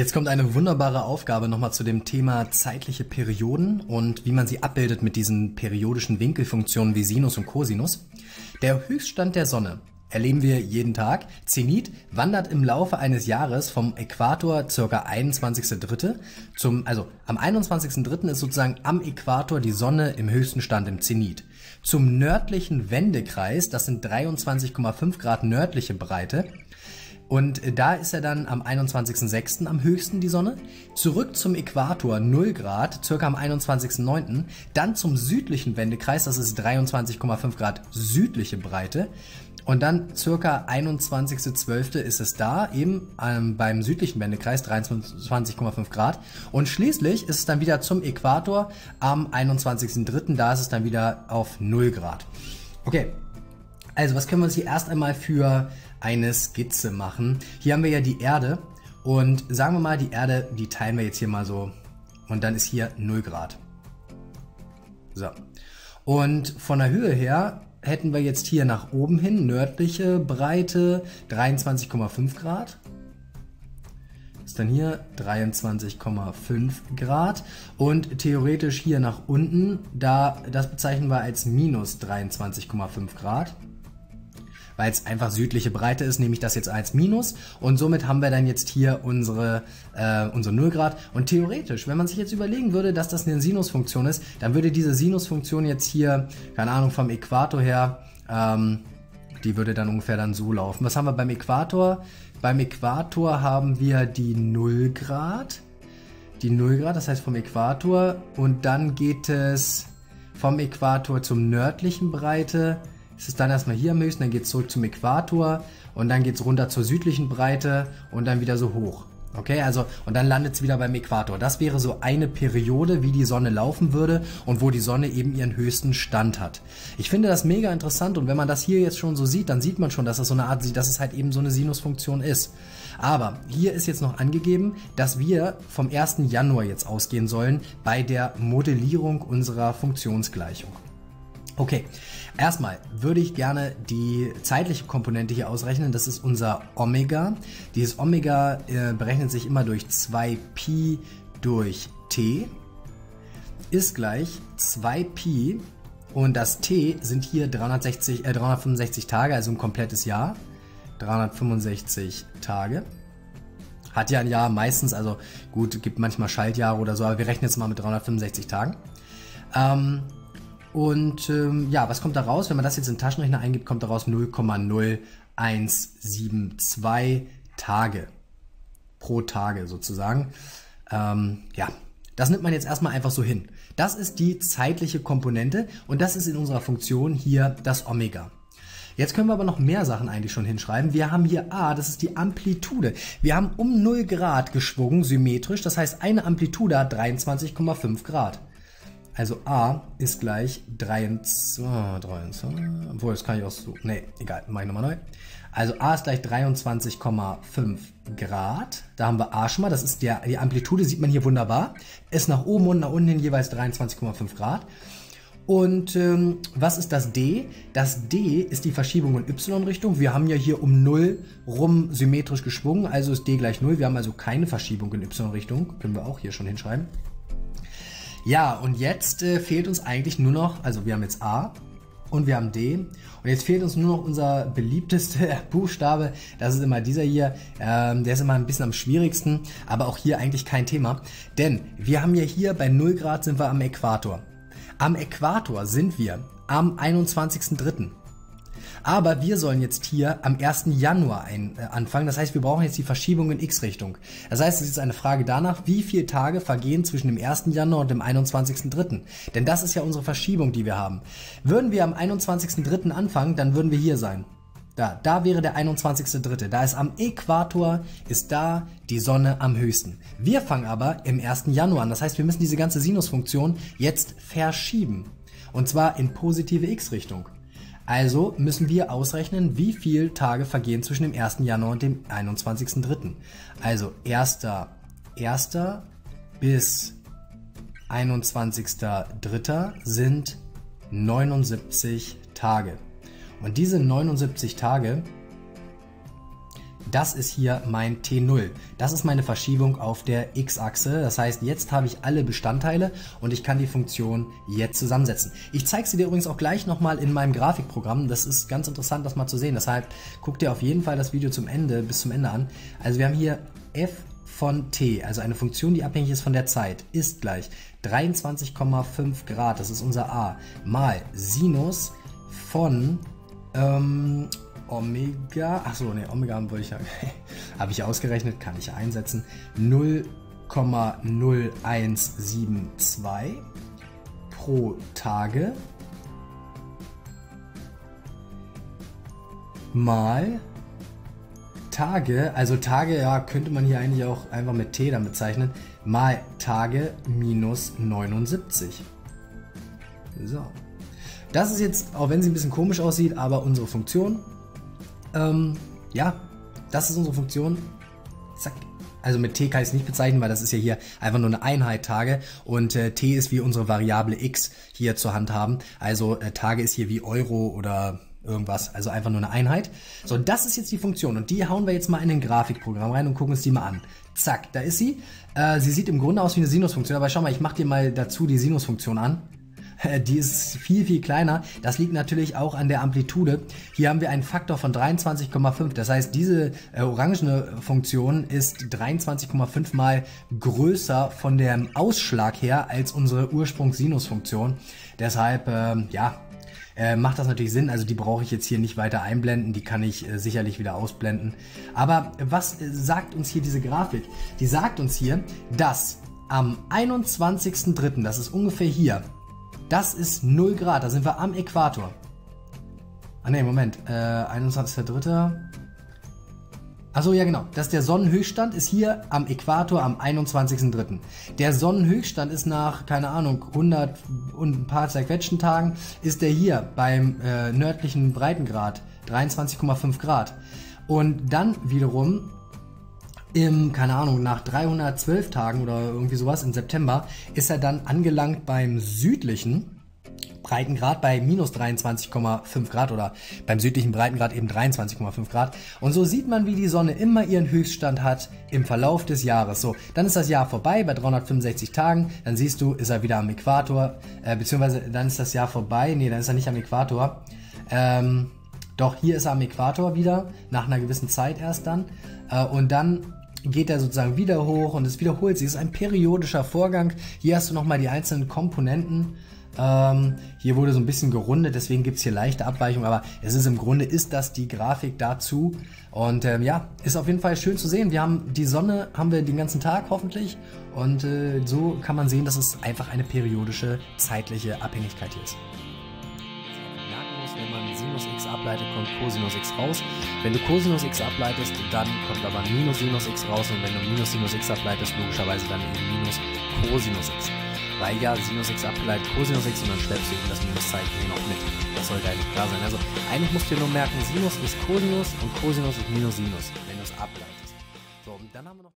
Jetzt kommt eine wunderbare Aufgabe nochmal zu dem Thema zeitliche Perioden und wie man sie abbildet mit diesen periodischen Winkelfunktionen wie Sinus und Cosinus. Der Höchststand der Sonne erleben wir jeden Tag. Zenit wandert im Laufe eines Jahres vom Äquator circa 21.3. zum, also am 21.3. ist sozusagen am Äquator die Sonne im höchsten Stand im Zenit. Zum nördlichen Wendekreis, das sind 23,5 Grad nördliche Breite, und da ist er dann am 21.06. am höchsten, die Sonne. Zurück zum Äquator 0 Grad, circa am 21.09. Dann zum südlichen Wendekreis, das ist 23,5 Grad südliche Breite. Und dann circa 21.12. ist es da, eben ähm, beim südlichen Wendekreis 23,5 Grad. Und schließlich ist es dann wieder zum Äquator am 21.03. Da ist es dann wieder auf 0 Grad. Okay, also was können wir uns hier erst einmal für eine Skizze machen? Hier haben wir ja die Erde und sagen wir mal, die Erde, die teilen wir jetzt hier mal so und dann ist hier 0 Grad. So. Und von der Höhe her hätten wir jetzt hier nach oben hin nördliche Breite 23,5 Grad. Ist dann hier 23,5 Grad. Und theoretisch hier nach unten, da, das bezeichnen wir als minus 23,5 Grad weil es einfach südliche Breite ist, nehme ich das jetzt als Minus. Und somit haben wir dann jetzt hier unsere, äh, unsere 0 Grad und theoretisch, wenn man sich jetzt überlegen würde, dass das eine Sinusfunktion ist, dann würde diese Sinusfunktion jetzt hier, keine Ahnung, vom Äquator her, ähm, die würde dann ungefähr dann so laufen. Was haben wir beim Äquator? Beim Äquator haben wir die 0 Grad, die 0 Grad, das heißt vom Äquator. Und dann geht es vom Äquator zum nördlichen Breite ist es dann erstmal hier am höchsten, dann geht es zurück zum Äquator und dann geht es runter zur südlichen Breite und dann wieder so hoch. Okay, also und dann landet es wieder beim Äquator. Das wäre so eine Periode, wie die Sonne laufen würde und wo die Sonne eben ihren höchsten Stand hat. Ich finde das mega interessant und wenn man das hier jetzt schon so sieht, dann sieht man schon, dass das so eine Art, dass es halt eben so eine Sinusfunktion ist. Aber hier ist jetzt noch angegeben, dass wir vom 1. Januar jetzt ausgehen sollen bei der Modellierung unserer Funktionsgleichung. Okay, erstmal würde ich gerne die zeitliche Komponente hier ausrechnen. Das ist unser Omega. Dieses Omega äh, berechnet sich immer durch 2Pi durch T. Ist gleich 2Pi und das T sind hier 360, äh, 365 Tage, also ein komplettes Jahr. 365 Tage. Hat ja ein Jahr meistens, also gut, gibt manchmal Schaltjahre oder so, aber wir rechnen jetzt mal mit 365 Tagen. Ähm, und ähm, ja, was kommt da raus? Wenn man das jetzt in den Taschenrechner eingibt, kommt daraus 0,0172 Tage pro Tage sozusagen. Ähm, ja, das nimmt man jetzt erstmal einfach so hin. Das ist die zeitliche Komponente und das ist in unserer Funktion hier das Omega. Jetzt können wir aber noch mehr Sachen eigentlich schon hinschreiben. Wir haben hier A, das ist die Amplitude. Wir haben um 0 Grad geschwungen, symmetrisch. Das heißt, eine Amplitude hat 23,5 Grad. Also A ist gleich 23, 23, obwohl das kann ich auch so, nee, egal, mach ich nochmal neu. Also A ist gleich 23,5 Grad. Da haben wir A schon mal, das ist der, die Amplitude, sieht man hier wunderbar. Ist nach oben und nach unten hin jeweils 23,5 Grad. Und ähm, was ist das D? Das D ist die Verschiebung in Y-Richtung. Wir haben ja hier um 0 rum symmetrisch geschwungen, also ist D gleich 0. Wir haben also keine Verschiebung in Y-Richtung. Können wir auch hier schon hinschreiben. Ja, und jetzt äh, fehlt uns eigentlich nur noch, also wir haben jetzt A und wir haben D. Und jetzt fehlt uns nur noch unser beliebtester Buchstabe. Das ist immer dieser hier. Ähm, der ist immer ein bisschen am schwierigsten, aber auch hier eigentlich kein Thema. Denn wir haben ja hier bei 0 Grad sind wir am Äquator. Am Äquator sind wir am 21.03. Aber wir sollen jetzt hier am 1. Januar ein, äh, anfangen. Das heißt, wir brauchen jetzt die Verschiebung in x-Richtung. Das heißt, es ist eine Frage danach, wie viele Tage vergehen zwischen dem 1. Januar und dem 21.3. Denn das ist ja unsere Verschiebung, die wir haben. Würden wir am 21.3. anfangen, dann würden wir hier sein. Da, da wäre der 21.3. Da ist am Äquator, ist da die Sonne am höchsten. Wir fangen aber im 1. Januar an. Das heißt, wir müssen diese ganze Sinusfunktion jetzt verschieben. Und zwar in positive x-Richtung. Also müssen wir ausrechnen, wie viele Tage vergehen zwischen dem 1. Januar und dem 21.03. Also 1.1. bis 21.03. sind 79 Tage. Und diese 79 Tage das ist hier mein T0. Das ist meine Verschiebung auf der x-Achse. Das heißt, jetzt habe ich alle Bestandteile und ich kann die Funktion jetzt zusammensetzen. Ich zeige sie dir übrigens auch gleich nochmal in meinem Grafikprogramm. Das ist ganz interessant, das mal zu sehen. Deshalb guck dir auf jeden Fall das Video zum Ende, bis zum Ende an. Also wir haben hier f von t, also eine Funktion, die abhängig ist von der Zeit, ist gleich 23,5 Grad, das ist unser a, mal Sinus von ähm, Omega, achso, ne, Omega wollte ich ja, habe ich ausgerechnet, kann ich einsetzen, 0,0172 pro Tage mal Tage, also Tage, ja, könnte man hier eigentlich auch einfach mit T dann bezeichnen, mal Tage minus 79. So. Das ist jetzt, auch wenn sie ein bisschen komisch aussieht, aber unsere Funktion. Ähm, ja, das ist unsere Funktion. Zack. Also mit t kann ich es nicht bezeichnen, weil das ist ja hier einfach nur eine Einheit Tage und äh, t ist wie unsere Variable x hier zur Hand haben. Also äh, Tage ist hier wie Euro oder irgendwas, also einfach nur eine Einheit. So, das ist jetzt die Funktion und die hauen wir jetzt mal in ein Grafikprogramm rein und gucken uns die mal an. Zack, da ist sie. Äh, sie sieht im Grunde aus wie eine Sinusfunktion, aber schau mal, ich mache dir mal dazu die Sinusfunktion an. Die ist viel, viel kleiner. Das liegt natürlich auch an der Amplitude. Hier haben wir einen Faktor von 23,5. Das heißt, diese äh, orangene Funktion ist 23,5 mal größer von dem Ausschlag her als unsere Ursprungs-Sinusfunktion. Deshalb, äh, ja, äh, macht das natürlich Sinn. Also die brauche ich jetzt hier nicht weiter einblenden, die kann ich äh, sicherlich wieder ausblenden. Aber was äh, sagt uns hier diese Grafik? Die sagt uns hier, dass am 21.03., das ist ungefähr hier, das ist 0 Grad, da sind wir am Äquator. Ah ne, Moment, äh, 21.03. Achso, ja genau. Das der Sonnenhöchststand ist hier am Äquator am 21.03. Der Sonnenhöchststand ist nach, keine Ahnung, 100 und ein paar zerquetschten Tagen, ist der hier beim äh, nördlichen Breitengrad, 23,5 Grad. Und dann wiederum im, keine Ahnung, nach 312 Tagen oder irgendwie sowas im September ist er dann angelangt beim südlichen Breitengrad bei minus 23,5 Grad oder beim südlichen Breitengrad eben 23,5 Grad. Und so sieht man, wie die Sonne immer ihren Höchststand hat im Verlauf des Jahres. So, dann ist das Jahr vorbei bei 365 Tagen. Dann siehst du, ist er wieder am Äquator, äh, beziehungsweise dann ist das Jahr vorbei. Nee, dann ist er nicht am Äquator. Ähm, doch, hier ist er am Äquator wieder, nach einer gewissen Zeit erst dann. Äh, und dann geht er sozusagen wieder hoch und es wiederholt sich. Es ist ein periodischer Vorgang. Hier hast du nochmal die einzelnen Komponenten ähm, hier wurde so ein bisschen gerundet, deswegen gibt es hier leichte Abweichungen, aber es ist im Grunde ist das die Grafik dazu. Und ähm, ja, ist auf jeden Fall schön zu sehen. Wir haben die Sonne haben wir den ganzen Tag hoffentlich. Und äh, so kann man sehen, dass es einfach eine periodische zeitliche Abhängigkeit hier ist Ableitet, kommt Cosinus x raus. Wenn du Cosinus x ableitest, dann kommt aber Minus Sinus x raus und wenn du Minus Sinus x ableitest, logischerweise dann eben Minus Cosinus x weil ja Sinus x abgeleitet Cosinus x und dann schleppst du eben das Minuszeichen noch mit. Das sollte eigentlich klar sein. Also eigentlich musst du nur merken, Sinus ist Cosinus und Cosinus ist Minus Sinus, wenn du es ableitest.